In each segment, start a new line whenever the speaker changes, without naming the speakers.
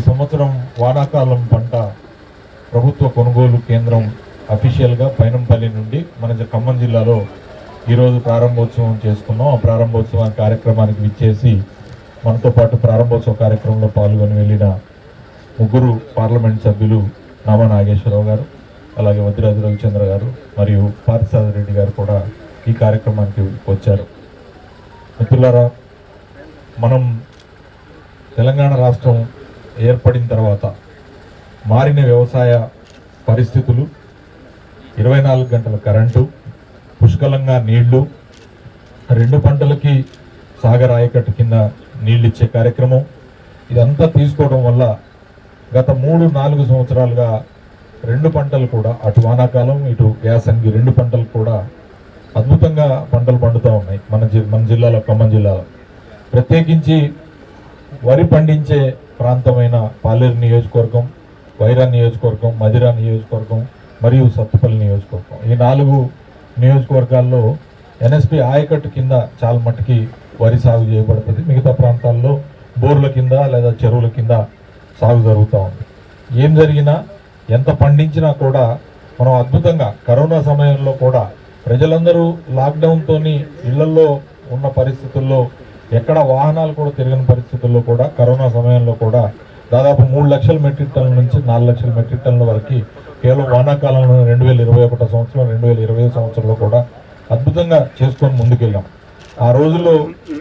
సంవత్సరం వానాకాలం పంట ప్రభుత్వ కొనుగోలు కేంద్రం అఫీషియల్గా పైనంపల్లి నుండి మన ఖమ్మం జిల్లాలో ఈరోజు ప్రారంభోత్సవం చేసుకున్నాం. ఆ ప్రారంభోత్సవ కార్యక్రమానికి విచ్చేసి మనతో పాటు ప్రారంభోత్సవ కార్యక్రమంలో పాల్గొని వెళ్ళిన ముగ్గురు పార్లమెంట్ సభ్యులు నామా నాగేశ్వరరావు గారు అలాగే వద్రాజు రవిచంద్ర గారు మరియు పార్థసాద రెడ్డి గారు కూడా ఈ కార్యక్రమానికి వచ్చారు. మిత్రులారా మనం తెలంగాణ రాష్ట్రం ఏర్పడిన తర్వాత మారిన వ్యవసాయ పరిస్థితులు ఇరవై నాలుగు గంటల కరెంటు పుష్కలంగా నీళ్ళు రెండు పంటలకి సాగర్ ఆయకట్టు కింద నీళ్ళు ఇచ్చే కార్యక్రమం. ఇదంతా తీసుకోవడం వల్ల గత మూడు నాలుగు సంవత్సరాలుగా రెండు పంటలు కూడా అటు వానాకాలం ఇటు యాసంగి రెండు పంటలు కూడా అద్భుతంగా పంటలు పండుతూ ఉన్నాయి మన జి మన జిల్లాలో ఖమ్మం జిల్లాలో. ప్రత్యేకించి వరి పండించే ప్రాంతమైన పాలేరు నియోజకవర్గం వైరా నియోజకవర్గం మధిరా నియోజకవర్గం మరియు సత్తుపల్లి నియోజకవర్గం. ఈ నాలుగు నియోజకవర్గాల్లో ఎన్ఎస్పి ఆయకట్టు కింద చాలా మట్టుకి వరి సాగు చేయబడుతుంది. మిగతా ప్రాంతాల్లో బోర్ల కింద లేదా చెరువుల కింద సాగు జరుగుతూ ఉంది. ఏం జరిగినా ఎంత పండించినా కూడా మనం అద్భుతంగా కరోనా సమయంలో కూడా ప్రజలందరూ లాక్డౌన్తో ఇళ్ళల్లో ఉన్న పరిస్థితుల్లో ఎక్కడ వాహనాలు కూడా తిరగని పరిస్థితుల్లో కూడా కరోనా సమయంలో కూడా దాదాపు మూడు లక్షల మెట్రిక్ టన్నుల నుంచి నాలుగు లక్షల మెట్రిక్ టన్నుల వరకు కేవలం వానాకాలంలో రెండు వేల ఇరవై ఒకటో సంవత్సరం రెండు వేల ఇరవై సంవత్సరంలో కూడా అద్భుతంగా చేసుకొని ముందుకెళ్ళాం. ఆ రోజుల్లో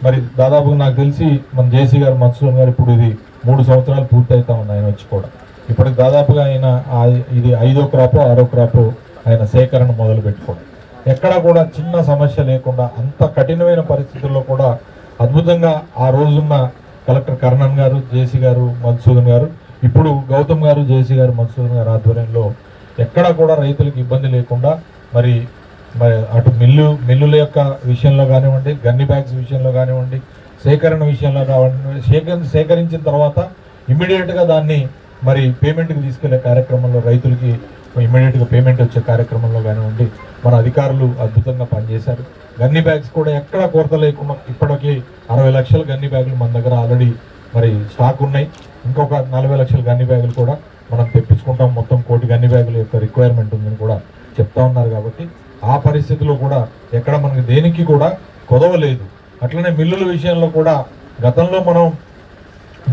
మరి దాదాపు నాకు తెలిసి మన జేసీ గారు మత్స్యం గారు ఇప్పుడు ఇది మూడు సంవత్సరాలు పూర్తి ఉంది ఆయన వచ్చి కూడా. ఇప్పటికి దాదాపుగా ఆయన ఇది ఐదో క్రాపో ఆరో క్రాపో ఆయన సేకరణ మొదలు పెట్టుకోవడం ఎక్కడా కూడా చిన్న సమస్య లేకుండా అంత కఠినమైన పరిస్థితుల్లో కూడా అద్భుతంగా ఆ రోజున్న కలెక్టర్ కర్ణన్ గారు జేసీ గారు మధుసూదన్ గారు ఇప్పుడు గౌతమ్ గారు జేసీ గారు మధుసూదన్ గారు ఆధ్వర్యంలో ఎక్కడా కూడా రైతులకు ఇబ్బంది లేకుండా మరి మరి అటు మిల్లు మిల్లుల యొక్క విషయంలో కానివ్వండి గన్ని బ్యాగ్స్ విషయంలో కానివ్వండి సేకరణ విషయంలో కానివ్వండి సేకరి సేకరించిన తర్వాత ఇమ్మీడియట్గా దాన్ని మరి పేమెంట్కి తీసుకెళ్ళే కార్యక్రమంలో రైతులకి ఇమ్మీడియట్గా పేమెంట్ వచ్చే కార్యక్రమంలో కానివ్వండి మన అధికారులు అద్భుతంగా పనిచేశారు. గన్ని బ్యాగ్స్ కూడా ఎక్కడ కొరత లేకుండా ఇప్పటికీ అరవై లక్షల గన్ని బ్యాగులు మన దగ్గర ఆల్రెడీ మరి స్టాక్ ఉన్నాయి. ఇంకొక నలభై లక్షల గన్ని బ్యాగులు కూడా మనం తెప్పించుకుంటాం. మొత్తం కోటి గన్ని బ్యాగుల యొక్క రిక్వైర్మెంట్ ఉందని కూడా చెప్తా ఉన్నారు కాబట్టి ఆ పరిస్థితిలో కూడా ఎక్కడ మనకి దేనికి కూడా కొదవలేదు. అట్లనే మిల్లుల విషయంలో కూడా గతంలో మనం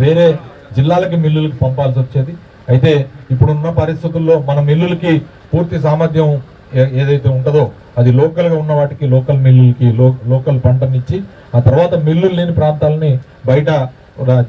వేరే జిల్లాలకి మిల్లులకి పంపాల్సి వచ్చేది. అయితే ఇప్పుడున్న పరిస్థితుల్లో మన మిల్లులకి పూర్తి సామర్థ్యం ఏ- ఏదైతే ఉంటుందో అది లోకల్గా ఉన్న వాటికి లోకల్ మిల్లులకి లో లోకల్ పంటనిచ్చి ఆ తర్వాత మిల్లులు లేని ప్రాంతాలని బయట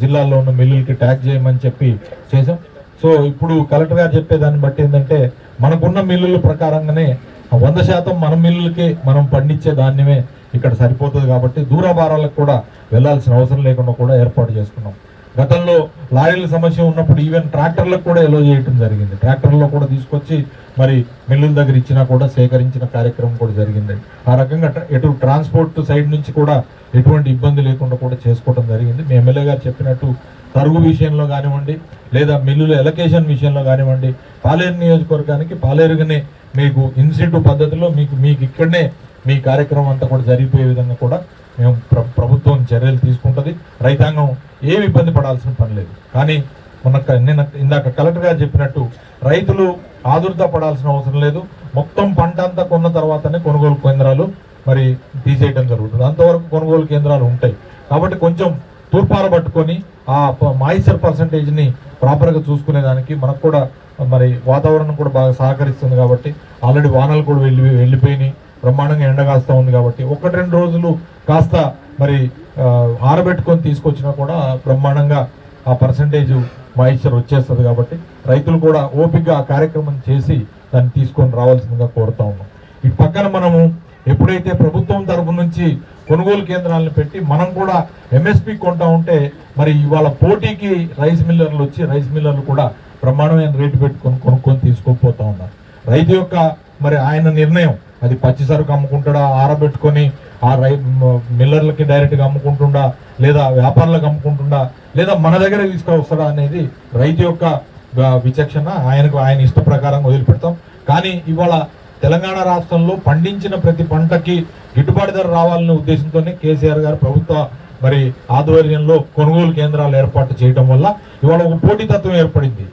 జిల్లాల్లో ఉన్న మిల్లులకి ట్యాగ్ చేయమని చెప్పి చేసాం సో ఇప్పుడు కలెక్టర్ గారు చెప్పేదాన్ని బట్టి ఏంటంటే మనకున్న మిల్లుల ప్రకారంగానే వంద శాతం మన మిల్లులకి మనం పండించే ధాన్యమే ఇక్కడ సరిపోతుంది కాబట్టి దూరభారాలకు కూడా వెళ్ళాల్సిన అవసరం లేకుండా కూడా ఏర్పాటు చేసుకున్నాం. గతంలో లారీల సమస్య ఉన్నప్పుడు ఈవెన్ ట్రాక్టర్లకు కూడా ఎలో చేయటం జరిగింది. ట్రాక్టర్లో కూడా తీసుకొచ్చి మరి మిల్లుల దగ్గర ఇచ్చినా కూడా సేకరించిన కార్యక్రమం కూడా జరిగింది. ఆ రకంగా ఎటు ట్రాన్స్పోర్ట్ సైడ్ నుంచి కూడా ఎటువంటి ఇబ్బంది లేకుండా కూడా చేసుకోవడం జరిగింది. మీ ఎమ్మెల్యే గారు చెప్పినట్టు తరుగు విషయంలో కానివ్వండి లేదా మిల్లుల ఎలకేషన్ విషయంలో కానివ్వండి పాలేరు నియోజకవర్గానికి పాలేరుగానే మీకు ఇన్సిటివ్ పద్ధతిలో మీకు మీకు ఇక్కడనే మీ కార్యక్రమం అంతా కూడా జరిగిపోయే విధంగా కూడా మేము ప్రభుత్వం చర్యలు తీసుకుంటుంది. రైతాంగం ఏమి ఇబ్బంది పడాల్సిన పని లేదు. కానీ మొన్న నిన్న ఇందాక కలెక్టర్ గారు చెప్పినట్టు రైతులు ఆదుర్త పడాల్సిన అవసరం లేదు. మొత్తం పంట అంతా కొన్న తర్వాతనే కొనుగోలు కేంద్రాలు మరి తీసేయడం జరుగుతుంది. అంతవరకు కొనుగోలు కేంద్రాలు ఉంటాయి. కాబట్టి కొంచెం తూర్పార పట్టుకొని ఆ మాయిశ్చర్ పర్సంటేజ్ని ప్రాపర్గా చూసుకునేదానికి మనకు కూడా మరి వాతావరణం కూడా బాగా సహకరిస్తుంది కాబట్టి ఆల్రెడీ వానలు కూడా వెళ్ళి వెళ్ళిపోయినాయి. బ్రహ్మాండంగా ఎండ కాస్తూ ఉంది కాబట్టి ఒకటి రెండు రోజులు కాస్త మరి ఆరబెట్టుకొని తీసుకొచ్చినా కూడా బ్రహ్మాండంగా ఆ పర్సంటేజ్ మాయిశ్చర్ వచ్చేస్తుంది కాబట్టి రైతులు కూడా ఓపికగా ఆ కార్యక్రమం చేసి దాన్ని తీసుకొని రావాల్సిందిగా కోరుతా ఉన్నాం. ఈ పక్కన మనము ఎప్పుడైతే ప్రభుత్వం తరఫు నుంచి కొనుగోలు కేంద్రాలను పెట్టి మనం కూడా ఎంఎస్పి కొంటా ఉంటే మరి ఇవాళ పోటీకి రైస్ మిల్లర్లు వచ్చి రైస్ మిల్లర్లు కూడా బ్రహ్మాండమైన రేటు పెట్టుకొని కొనుక్కొని తీసుకోకపోతా ఉన్నారు. రైతు యొక్క మరి ఆయన నిర్ణయం అది పచ్చి సరుకు అమ్ముకుంటాడా? ఆరబెట్టుకొని ఆ రై మిల్లర్లకి డైరెక్ట్గా అమ్ముకుంటుండా? లేదా వ్యాపారులకు అమ్ముకుంటుండా? లేదా మన దగ్గర తీసుకొస్తాడా అనేది రైతు యొక్క విచక్షణ. ఆయనకు ఆయన ఇష్ట ప్రకారం వదిలిపెడతాం. కానీ ఇవాళ తెలంగాణ రాష్ట్రంలో పండించిన ప్రతి పంటకి గిట్టుబాటు ధర రావాలనే ఉద్దేశంతోనే కేసీఆర్ గారు ప్రభుత్వ మరి ఆధ్వర్యంలో కొనుగోలు కేంద్రాలు ఏర్పాటు చేయడం వల్ల ఇవాళ ఒక పోటీతత్వం ఏర్పడింది.